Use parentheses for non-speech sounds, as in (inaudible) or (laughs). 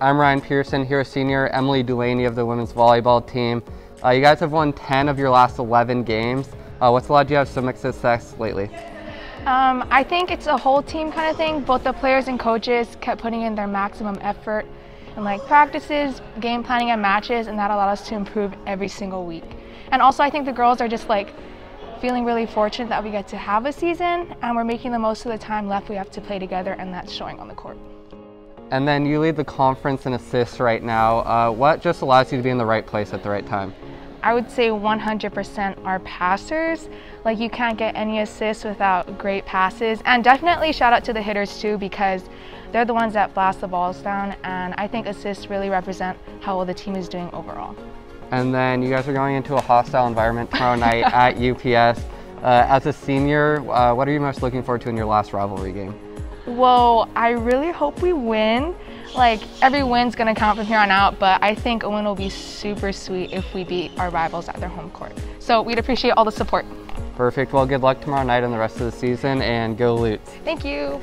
I'm Ryan Pearson, here senior Emily Dulaney of the women's volleyball team. Uh, you guys have won 10 of your last 11 games. Uh, what's allowed you to have so much success lately? Um, I think it's a whole team kind of thing. Both the players and coaches kept putting in their maximum effort in like practices, game planning, and matches, and that allowed us to improve every single week. And also, I think the girls are just like feeling really fortunate that we get to have a season, and we're making the most of the time left we have to play together, and that's showing on the court. And then you lead the conference in assists right now. Uh, what just allows you to be in the right place at the right time? I would say 100% are passers. Like you can't get any assists without great passes. And definitely shout out to the hitters too because they're the ones that blast the balls down and I think assists really represent how well the team is doing overall. And then you guys are going into a hostile environment tomorrow night (laughs) at UPS. Uh, as a senior, uh, what are you most looking forward to in your last rivalry game? Well, I really hope we win. Like every win's gonna count from here on out, but I think a win will be super sweet if we beat our rivals at their home court. So we'd appreciate all the support. Perfect. Well, good luck tomorrow night and the rest of the season, and go Lutes. Thank you.